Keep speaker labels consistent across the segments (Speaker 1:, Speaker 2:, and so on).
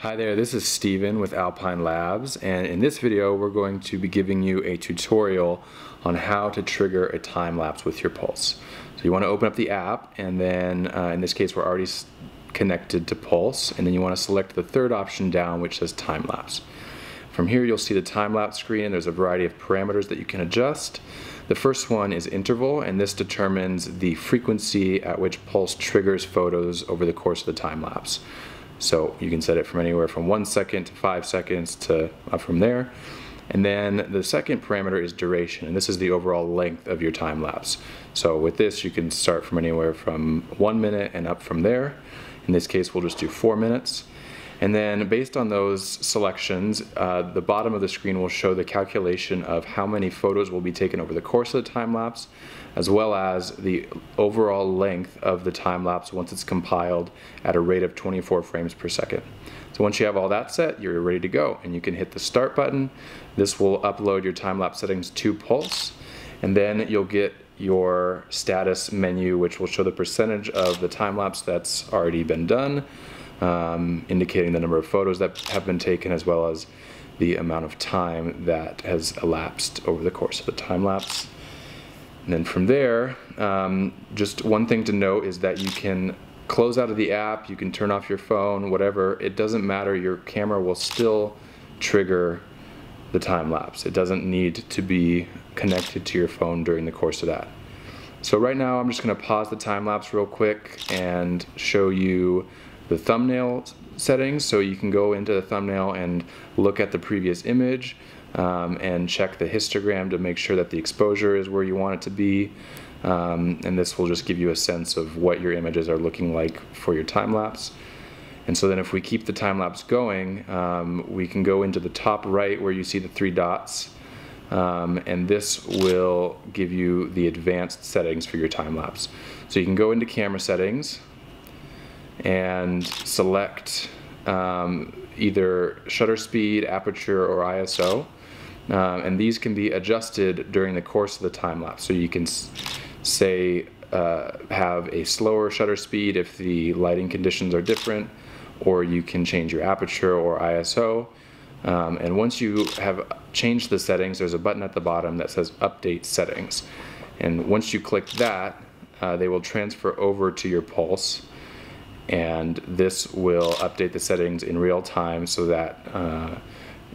Speaker 1: Hi there, this is Steven with Alpine Labs and in this video we're going to be giving you a tutorial on how to trigger a time lapse with your Pulse. So you want to open up the app and then uh, in this case we're already connected to Pulse and then you want to select the third option down which says time lapse. From here you'll see the time lapse screen and there's a variety of parameters that you can adjust. The first one is interval and this determines the frequency at which Pulse triggers photos over the course of the time lapse. So you can set it from anywhere from one second to five seconds to up from there. And then the second parameter is duration, and this is the overall length of your time lapse. So with this, you can start from anywhere from one minute and up from there. In this case, we'll just do four minutes. And then based on those selections, uh, the bottom of the screen will show the calculation of how many photos will be taken over the course of the time lapse, as well as the overall length of the time lapse once it's compiled at a rate of 24 frames per second. So once you have all that set, you're ready to go and you can hit the start button. This will upload your time lapse settings to Pulse and then you'll get your status menu which will show the percentage of the time lapse that's already been done um, indicating the number of photos that have been taken as well as the amount of time that has elapsed over the course of the time lapse. And then from there, um, just one thing to note is that you can close out of the app, you can turn off your phone, whatever, it doesn't matter, your camera will still trigger the time lapse. It doesn't need to be connected to your phone during the course of that. So right now I'm just gonna pause the time lapse real quick and show you the thumbnail settings so you can go into the thumbnail and look at the previous image um, and check the histogram to make sure that the exposure is where you want it to be um, and this will just give you a sense of what your images are looking like for your time lapse and so then if we keep the time lapse going um, we can go into the top right where you see the three dots um, and this will give you the advanced settings for your time lapse so you can go into camera settings and select um, either shutter speed, aperture, or ISO. Um, and these can be adjusted during the course of the time lapse. So you can say uh, have a slower shutter speed if the lighting conditions are different, or you can change your aperture or ISO. Um, and once you have changed the settings, there's a button at the bottom that says Update Settings. And once you click that, uh, they will transfer over to your Pulse and this will update the settings in real time so that uh,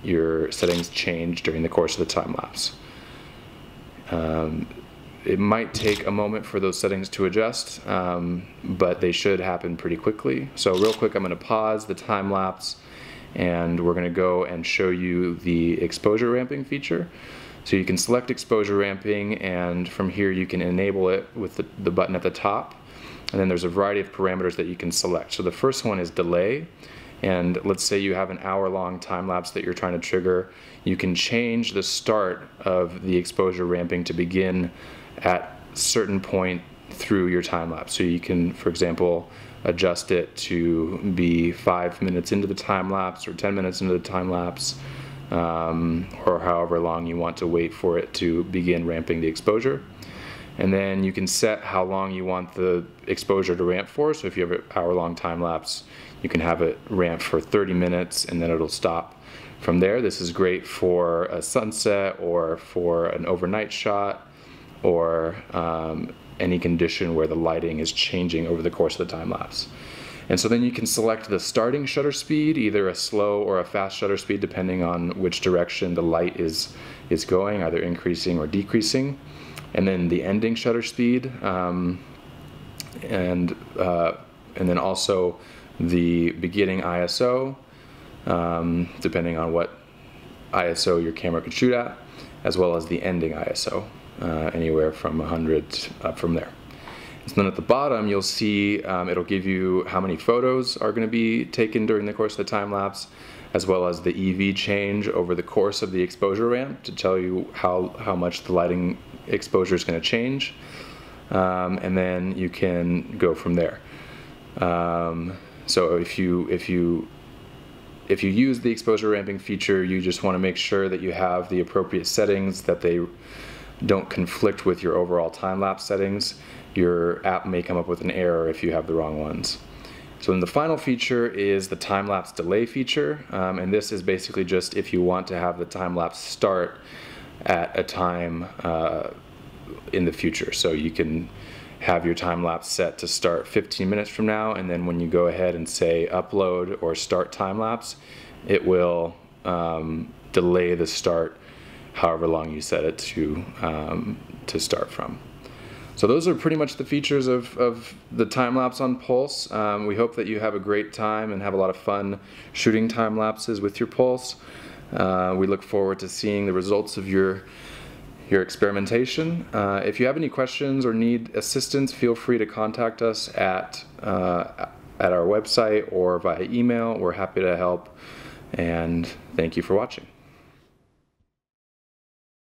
Speaker 1: your settings change during the course of the time lapse. Um, it might take a moment for those settings to adjust, um, but they should happen pretty quickly. So real quick, I'm gonna pause the time lapse and we're gonna go and show you the exposure ramping feature. So you can select exposure ramping and from here you can enable it with the, the button at the top and then there's a variety of parameters that you can select. So the first one is delay. And let's say you have an hour long time lapse that you're trying to trigger. You can change the start of the exposure ramping to begin at certain point through your time lapse. So you can, for example, adjust it to be five minutes into the time lapse or 10 minutes into the time lapse, um, or however long you want to wait for it to begin ramping the exposure and then you can set how long you want the exposure to ramp for. So if you have an hour long time lapse, you can have it ramp for 30 minutes and then it'll stop from there. This is great for a sunset or for an overnight shot or um, any condition where the lighting is changing over the course of the time lapse. And so then you can select the starting shutter speed, either a slow or a fast shutter speed, depending on which direction the light is, is going, either increasing or decreasing and then the ending shutter speed, um, and uh, and then also the beginning ISO, um, depending on what ISO your camera can shoot at, as well as the ending ISO, uh, anywhere from 100 up from there. So then at the bottom, you'll see um, it'll give you how many photos are going to be taken during the course of the time lapse, as well as the EV change over the course of the exposure ramp to tell you how, how much the lighting exposure is going to change. Um, and then you can go from there. Um, so if you if you if you use the exposure ramping feature, you just want to make sure that you have the appropriate settings that they don't conflict with your overall time lapse settings. Your app may come up with an error if you have the wrong ones. So then the final feature is the time-lapse delay feature, um, and this is basically just if you want to have the time-lapse start at a time uh, in the future. So you can have your time lapse set to start 15 minutes from now and then when you go ahead and say upload or start time lapse it will um, delay the start however long you set it to um, to start from. So those are pretty much the features of, of the time lapse on Pulse. Um, we hope that you have a great time and have a lot of fun shooting time lapses with your Pulse. Uh, we look forward to seeing the results of your your experimentation. Uh, if you have any questions or need assistance, feel free to contact us at, uh, at our website or via email. We're happy to help and thank you for watching.